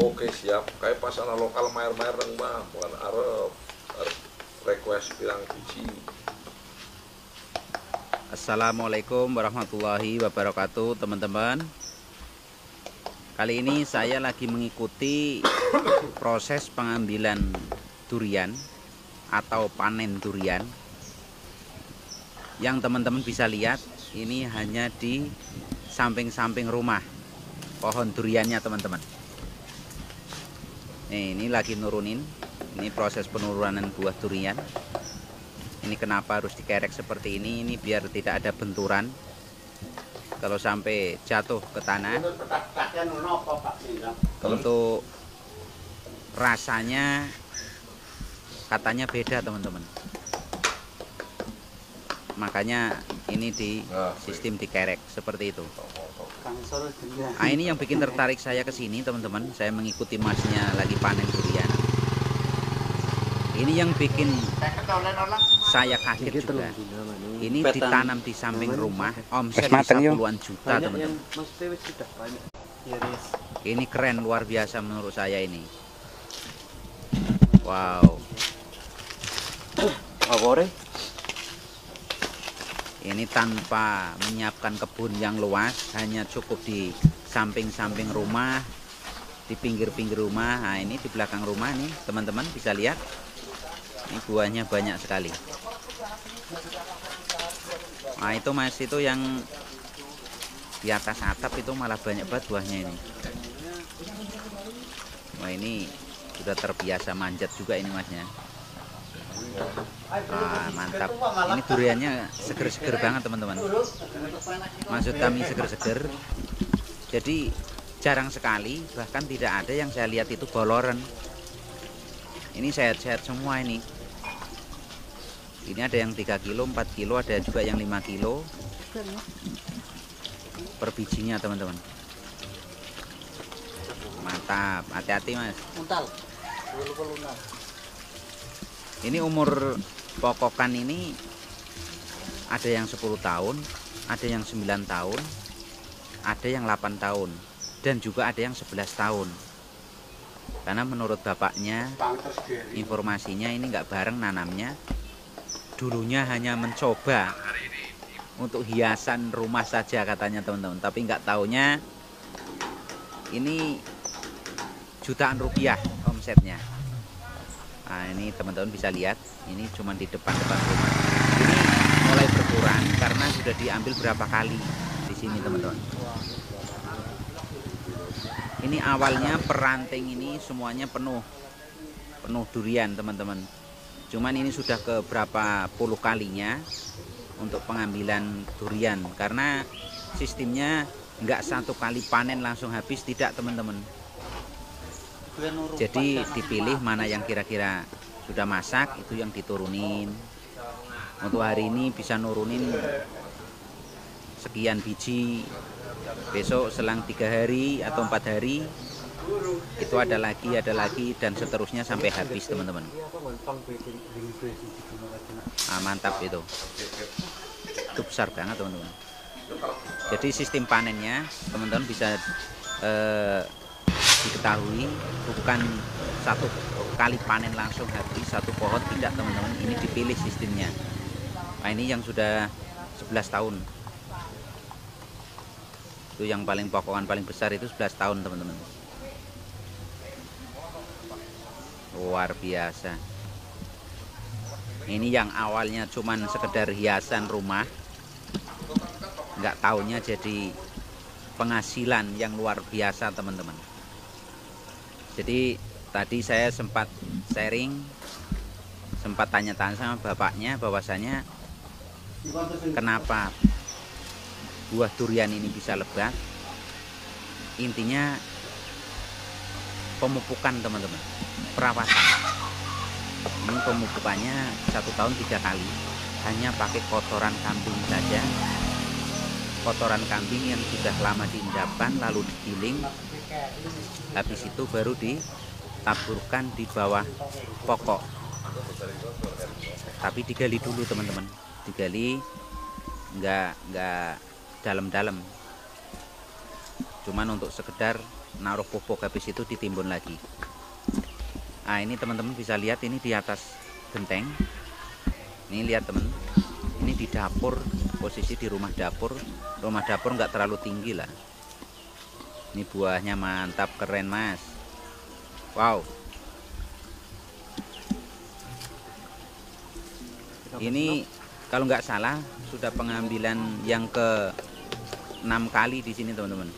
Oke siap. Kayak pasana lokal mayer-mayer mah, bukan Arab. Request pirang biji. Assalamualaikum warahmatullahi wabarakatuh teman-teman Kali ini saya lagi mengikuti proses pengambilan durian atau panen durian Yang teman-teman bisa lihat ini hanya di samping-samping rumah pohon duriannya teman-teman Nih, ini lagi nurunin. Ini proses penurunan buah durian. Ini kenapa harus dikerek seperti ini? Ini biar tidak ada benturan. Kalau sampai jatuh ke tanah. Untuk rasanya katanya beda teman-teman. Makanya ini di sistem dikerek seperti itu nah ini yang bikin tertarik saya ke sini teman-teman. Saya mengikuti masnya lagi panen durian. Ini yang bikin saya kaget juga. ini ditanam di samping rumah. Omset bisa puluhan juta teman-teman. ini keren luar biasa menurut saya ini. Wow ini tanpa menyiapkan kebun yang luas hanya cukup di samping-samping rumah di pinggir-pinggir rumah. Nah ini di belakang rumah nih teman-teman bisa lihat. Ini buahnya banyak sekali. Nah itu mas itu yang di atas atap itu malah banyak banget buahnya ini. Wah ini sudah terbiasa manjat juga ini masnya ah, mantap. Ini duriannya seger-seger banget teman-teman. Maksud kami seger-seger. Jadi jarang sekali bahkan tidak ada yang saya lihat itu boloran. Ini sehat-sehat semua ini. Ini ada yang 3 kilo 4 kilo ada juga yang 5 kilo. Per bijinya teman-teman. Mantap. Hati-hati mas ini umur pokokan ini ada yang 10 tahun ada yang 9 tahun ada yang 8 tahun dan juga ada yang 11 tahun. Karena menurut bapaknya informasinya ini enggak bareng nanamnya. Dulunya hanya mencoba untuk hiasan rumah saja katanya teman-teman. Tapi nggak taunya ini jutaan rupiah omsetnya nah ini teman-teman bisa lihat ini cuma di depan-depan rumah. Ini mulai berkurang karena sudah diambil berapa kali di sini teman-teman. Ini awalnya peranting ini semuanya penuh penuh durian teman-teman. Cuman ini sudah ke berapa puluh kalinya untuk pengambilan durian. Karena sistemnya enggak satu kali panen langsung habis tidak teman-teman jadi dipilih mana yang kira-kira sudah masak itu yang diturunin. Untuk hari ini bisa nurunin sekian biji. Besok selang tiga hari atau empat hari itu ada lagi ada lagi dan seterusnya sampai habis teman-teman. Nah, mantap itu. Itu besar banget teman-teman. Jadi sistem panennya teman-teman bisa eh, diketahui bukan satu kali panen langsung habis satu pohon tidak teman-teman. Ini dipilih sistemnya. Nah ini yang sudah 11 tahun. Itu yang paling pokokan paling besar itu 11 tahun teman-teman. Luar biasa. Ini yang awalnya cuman sekedar hiasan rumah. Nggak taunya jadi penghasilan yang luar biasa teman-teman jadi tadi saya sempat sharing sempat tanya-tanya sama bapaknya bahwasanya kenapa buah durian ini bisa lebat. Intinya pemupukan teman-teman. Perawatan. Ini pemupukannya satu tahun tiga kali hanya pakai kotoran kambing saja. Kotoran kambing yang sudah lama diendapkan lalu digiling habis itu baru ditaburkan di bawah pokok. Tapi digali dulu teman-teman. Digali enggak enggak dalam-dalam. Cuman untuk sekedar naruh pupuk habis itu ditimbun lagi. Nah ini teman-teman bisa lihat ini di atas genteng. Ini lihat teman. Ini di dapur posisi di rumah dapur. Rumah dapur nggak terlalu tinggi lah ini buahnya mantap keren mas. Wow. Ini kalau nggak salah sudah pengambilan yang ke enam kali di sini teman-teman.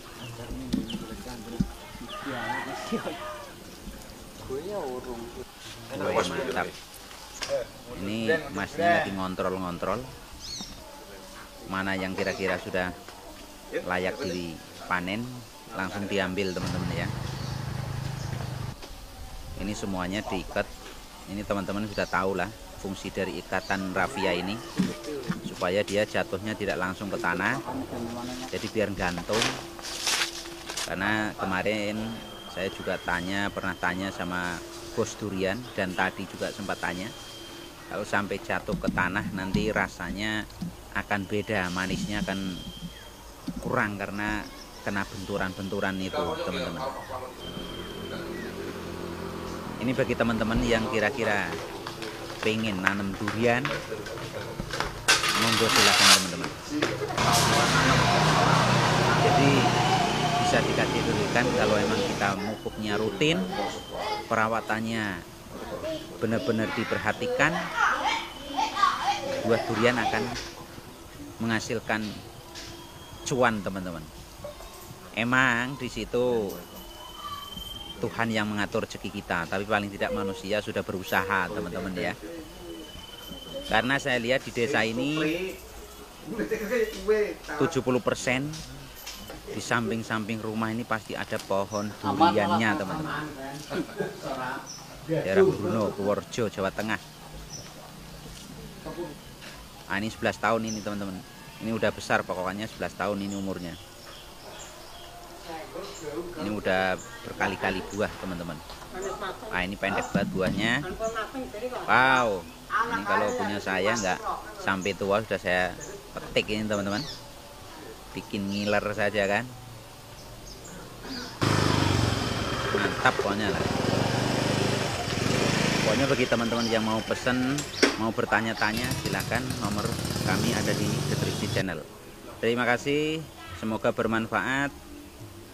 Buahnya mantap. Ini masnya lagi ngontrol-ngontrol. Mana yang kira-kira sudah layak dipanen langsung diambil teman-teman ya. Ini semuanya diikat. Ini teman-teman sudah tahu lah fungsi dari ikatan rafia ini supaya dia jatuhnya tidak langsung ke tanah. Jadi biar gantung. Karena kemarin saya juga tanya pernah tanya sama bos durian dan tadi juga sempat tanya kalau sampai jatuh ke tanah nanti rasanya akan beda manisnya akan kurang karena kena benturan-benturan itu teman-teman. Ini bagi teman-teman yang kira-kira pengen nanam durian monggo silahkan teman-teman. Jadi bisa dikategorikan kalau emang kita mupuknya rutin perawatannya benar-benar diperhatikan buah durian akan menghasilkan cuan teman-teman emang di situ Tuhan yang mengatur rezeki kita tapi paling tidak manusia sudah berusaha teman-teman ya. Karena saya lihat di desa ini 70% di samping-samping rumah ini pasti ada pohon duriannya teman-teman. Daerah Bruno, Purworejo, Jawa Tengah. Nah, ini 11 tahun ini teman-teman. Ini udah besar pokoknya 11 tahun ini umurnya ini udah berkali-kali buah teman-teman. Nah ini pendek banget buahnya. Wow. Ini kalau punya saya nggak sampai tua sudah saya petik ini teman-teman. Bikin ngiler saja kan? Mantap pokoknya lah. Pokoknya bagi teman-teman yang mau pesen mau bertanya-tanya silahkan nomor kami ada di deskripsi channel. Terima kasih. Semoga bermanfaat